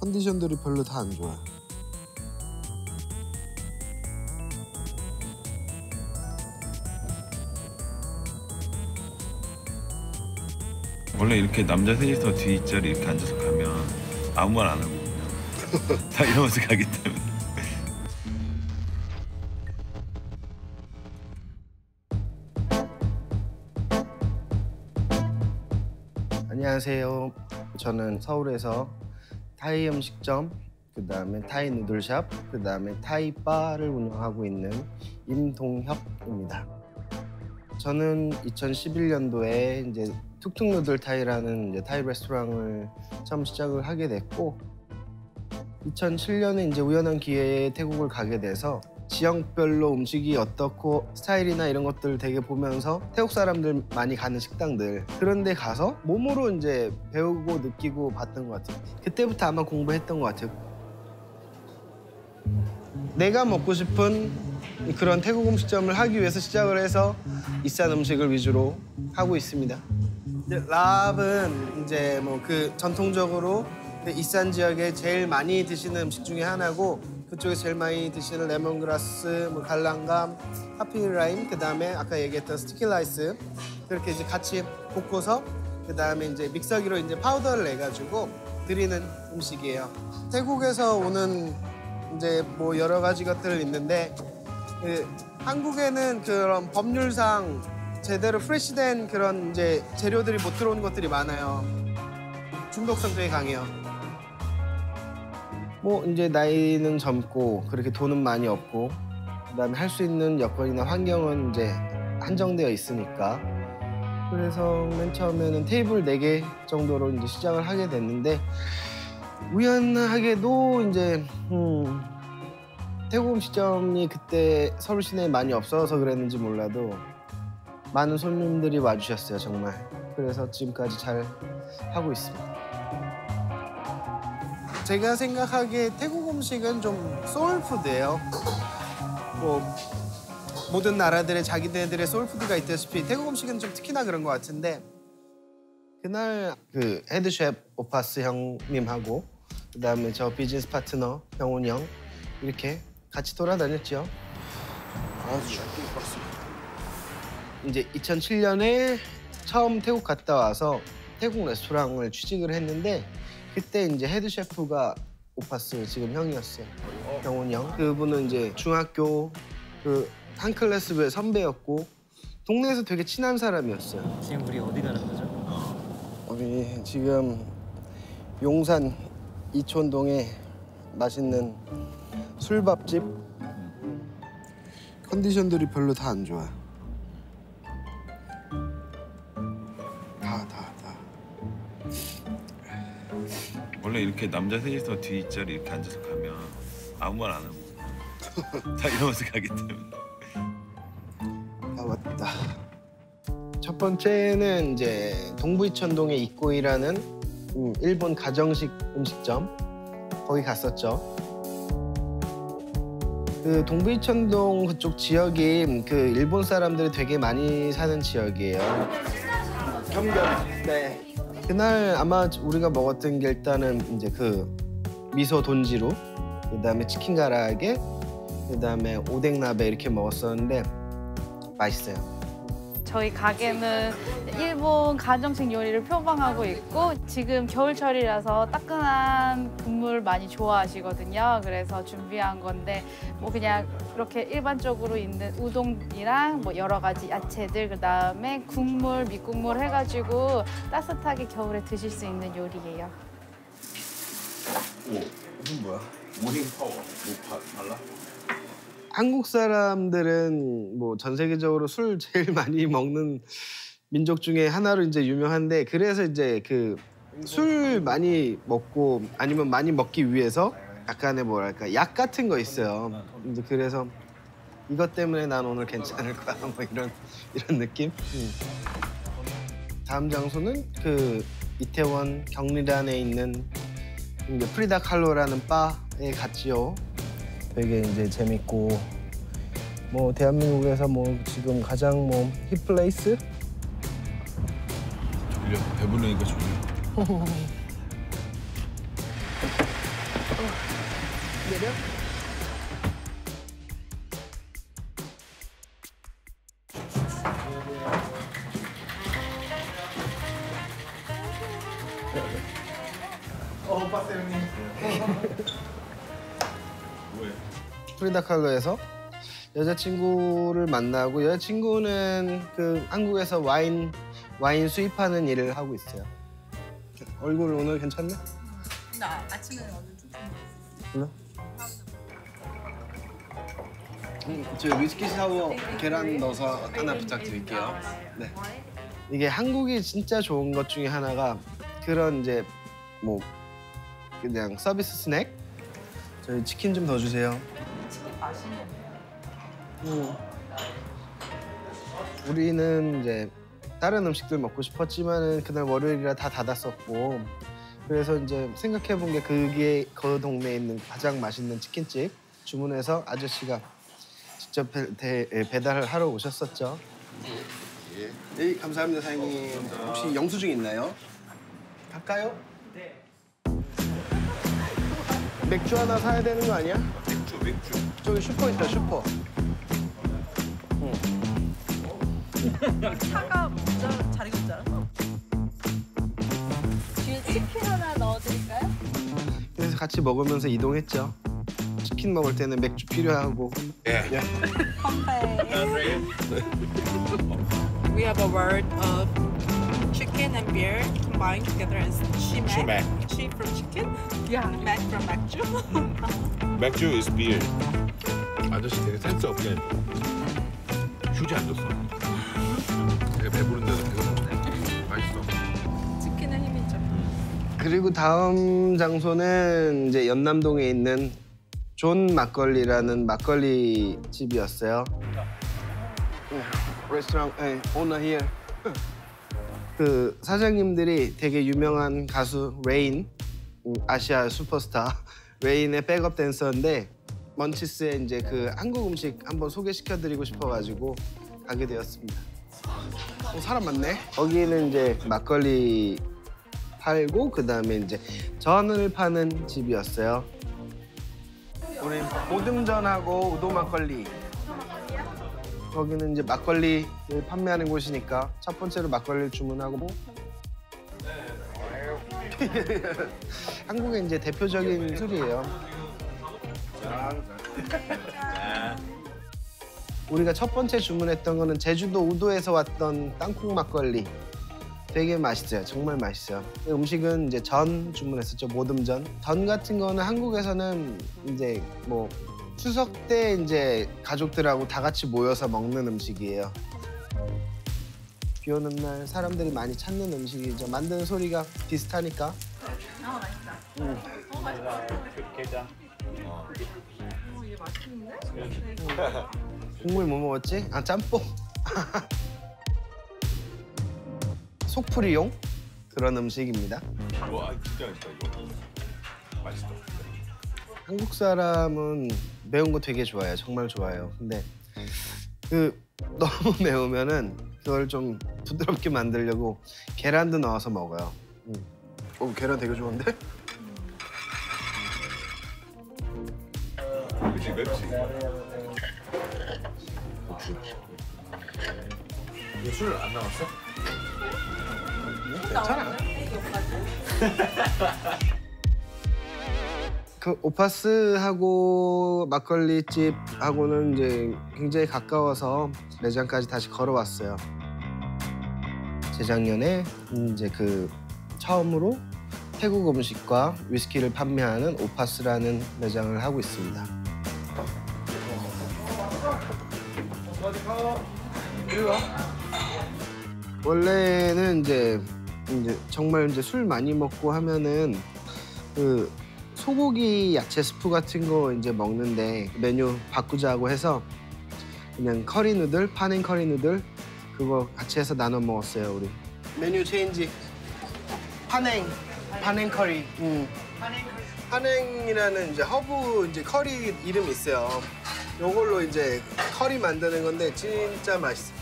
컨디션들이 별로 다 안 좋아. 원래 이렇게 남자 셋이서 뒷자리 이렇게 앉아서 가면 아무 말 안 하고 그냥 다 이러면서 가기 때문에 안녕하세요. 저는 서울에서 타이 음식점, 그 다음에 타이 누들샵, 그 다음에 타이 바를 운영하고 있는 임동혁입니다. 저는 2011년도에 이제 툭툭 누들 타이라는 이제 타이 레스토랑을 처음 시작을 하게 됐고 2007년에 이제 우연한 기회에 태국을 가게 돼서 지역별로 음식이 어떻고 스타일이나 이런 것들 되게 보면서 태국 사람들 많이 가는 식당들 그런 데 가서 몸으로 이제 배우고 느끼고 봤던 것 같아요. 그때부터 아마 공부했던 것 같아요. 내가 먹고 싶은 그런 태국 음식점을 하기 위해서 시작을 해서 이싼 음식을 위주로 하고 있습니다. 랍은 이제 뭐 그 전통적으로 그 이싼 지역에 제일 많이 드시는 음식 중에 하나고 그쪽에 제일 많이 드시는 레몬그라스, 뭐 galangal, kaffir lime, 그 다음에 아까 얘기했던 sticky rice 그렇게 이제 같이 볶고서 그 다음에 이제 믹서기로 이제 파우더를 내가지고 드리는 음식이에요. 태국에서 오는 이제 뭐 여러 가지 것들 있는데 그 한국에는 그런 법률상 제대로 프레시된 그런 이제 재료들이 못 들어오는 것들이 많아요. 중독성 되게 강해요. 뭐 이제 나이는 젊고 그렇게 돈은 많이 없고 그다음에 할 수 있는 여건이나 환경은 이제 한정되어 있으니까 그래서 맨 처음에는 테이블 네 개 정도로 이제 시작을 하게 됐는데 우연하게도 이제 음, 태국 음식점이 그때 서울 시내에 많이 없어서 그랬는지 몰라도 많은 손님들이 와주셨어요 정말 그래서 지금까지 잘 하고 있습니다. 제가 생각하기에 태국 음식은 좀 soul food예요. 뭐 모든 나라들의 자기네들의 soul food가 있다시피 태국 음식은 좀 특히나 그런 것 같은데 그날 그 head chef 오파스 형님하고 그다음에 저 비즈니스 파트너 병훈 형 이렇게 같이 돌아다녔죠. 아주 이제 2007년에 처음 태국 갔다 와서 태국 레스토랑을 취직을 했는데 그때 이제 head chef가 오파스 지금 형이었어요. 병훈 형. 그분은 이제 중학교 그 한 클래스부의 선배였고 동네에서 되게 친한 사람이었어요. 지금 우리 어디 가는 거죠? 우리 지금 용산 이촌동에 맛있는 술밥집 컨디션들이 별로 다 안 좋아. 원래 이렇게 남자 셋이서 뒷자리 이렇게 앉아서 가면 아무 말 안 하고 다 이러면서 가기 때문에 아 맞다. 첫 번째는 이제 동부이천동에 이꼬이라는 음, 일본 가정식 음식점 거기 갔었죠. 그 동부이천동 그쪽 지역이 그 일본 사람들이 되게 많이 사는 지역이에요. 경변. 네. 그날 아마 우리가 먹었던 게 일단은 이제 그 미소 돈지루, 그다음에 치킨 가라아게, 그다음에 오뎅 나베 이렇게 먹었었는데 맛있어요. 저희 가게는 일본 가정식 요리를 표방하고 있고 지금 겨울철이라서 따끈한 국물 많이 좋아하시거든요. 그래서 준비한 건데 뭐 그냥 그렇게 일반적으로 있는 우동이랑 뭐 여러 가지 야채들 그다음에 국물, 밑국물 해가지고 따뜻하게 겨울에 드실 수 있는 요리예요. 무슨 뭐야? morning power 뭐 발라? 한국 사람들은 뭐 전 세계적으로 술 제일 많이 먹는 민족 중에 하나로 이제 유명한데 그래서 이제 그 술 많이 먹고 아니면 많이 먹기 위해서 약간의 뭐랄까 약 같은 거 있어요. 이제 그래서 이것 때문에 난 오늘 괜찮을 거야 뭐 이런 이런 느낌. 음. 다음 장소는 그 이태원 경리단에 있는 프리다 칼로라는 바에 갔지요. 되게 이제 재밌고 뭐 대한민국에서 뭐 지금 가장 뭐 힙플레이스 졸려. 배부르니까 졸려. 내려? 프리다 칼로에서 여자친구를 만나고 여자친구는 그 한국에서 와인 와인 수입하는 일을 하고 있어요. 얼굴 오늘 괜찮네? 나 아침에 완전 쭉 몰라? 음, 저 위스키 샤워 계란 넣어서 하나 부탁드릴게요. 네. 이게 한국이 진짜 좋은 것 중에 하나가 그런 이제 뭐 그냥 서비스 스낵 저희 치킨 좀 더 주세요. 치킨 맛있는데요. 음. 우리는 이제 다른 음식들 먹고 싶었지만은 그날 월요일이라 다 닫았었고 그래서 이제 생각해 본 게 그게 그 동네에 있는 가장 맛있는 치킨집 주문해서 아저씨가 직접 배, 대- 예, 배달을 하러 오셨었죠. 예. 네, 감사합니다 사장님. 혹시 영수증 있나요? 갈까요? 네. 맥주 하나 사야 되는 거 아니야? 맥주 맥주. 저기 슈퍼 있다 슈퍼. 차가 자리가 없잖아. 뒤에 치킨 하나 넣어드릴까요? 그래서 같이 먹으면서 이동했죠. 치킨 먹을 때는 맥주 필요하고. 예. 야, We have a word of chicken and beer combined together as chimek. Chimek. Chi from chicken. Yeah. Mac from macju. 맥주 is beer. 아저씨 되게 센스 없게 휴지 안 줬어. 되게 배부른데도 되게 먹네. 맛있어. 치킨은 힘이죠. 그리고 다음 장소는 이제 연남동에 있는 존 막걸리라는 막걸리 집이었어요. 레스토랑 예, owner here. 그 사장님들이 되게 유명한 가수 Rain 음, 아시아 슈퍼스타 Rain의 백업 댄서인데 Munchies에 이제 그 한국 음식 한번 소개시켜드리고 싶어가지고 가게 되었습니다. 어, 사람 많네. 거기는 이제 막걸리 팔고 그 다음에 이제 전을 파는 집이었어요. 우리 보듬전하고 우도 막걸리. 거기는 이제 막걸리를 판매하는 곳이니까 첫 번째로 막걸리를 주문하고 한국의 이제 대표적인 술이에요. 우리가 첫 번째 주문했던 거는 제주도 우도에서 왔던 땅콩 막걸리. 되게 맛있어요. 정말 맛있어요. 그 음식은 이제 전 주문했었죠. 모듬전. 전 같은 거는 한국에서는 이제 뭐 추석 때 이제 가족들하고 다 같이 모여서 먹는 음식이에요. 비 오는 날 사람들이 많이 찾는 음식이죠. 만드는 소리가 비슷하니까. 아 맛있다. 음. 어 맛있다. 어얘 맛있는데? 국물 뭐 먹었지? 아 짬뽕. 속풀이용 그런 음식입니다. 와 진짜 맛있다 이거. 맛있다. 한국 사람은 매운 거 되게 좋아해요. 정말 좋아해요. 근데 그 너무 매우면은 그걸 좀 부드럽게 만들려고 계란도 넣어서 먹어요. 음. 어 계란 되게 좋은데? 그치 맵지. 고추. 술안 남았어? 괜찮아. 그 오파스하고 막걸리 집하고는 이제 굉장히 가까워서 매장까지 다시 걸어왔어요. 재작년에 이제 그 처음으로 태국 음식과 위스키를 판매하는 오파스라는 매장을 하고 있습니다. 원래는 이제 이제 정말 이제 술 많이 먹고 하면은 그 소고기 야채 스프 같은 거 이제 먹는데 메뉴 바꾸자고 해서 그냥 커리 누들, 파냉 커리 누들 그거 같이 해서 나눠 먹었어요 우리. 메뉴 change. 파냉, 파냉 커리. 음. 파냉이라는 이제 허브 이제 커리 이름이 있어요. 요걸로 이제 커리 만드는 건데 진짜 맛있어.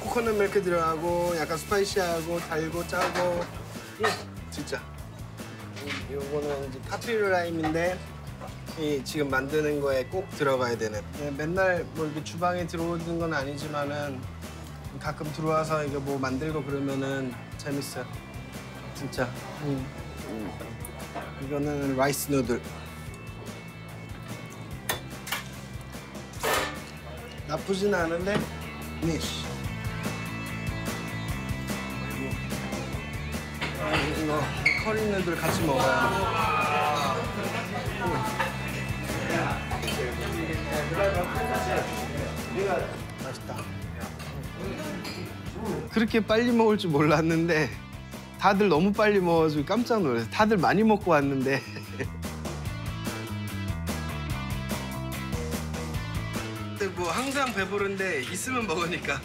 코코넛 밀크 들어가고 약간 spicy하고 달고 짜고 음, 진짜 음, 요거는 이제 kaffir lime인데 이 지금 만드는 거에 꼭 들어가야 되는. 네, 맨날 뭐 이렇게 주방에 들어오는 건 아니지만은 가끔 들어와서 이거 뭐 만들고 그러면은 재밌어요. 진짜. 음. 이거는 rice noodle. 나쁘진 않은데 니쉬. 아, 이거 커리 noodle 같이 먹어요. 맛있다. 그렇게 빨리 먹을 줄 몰랐는데 다들 너무 빨리 먹어가지고 깜짝 놀랐어요. 다들 많이 먹고 왔는데. 뭐 항상 배부른데 있으면 먹으니까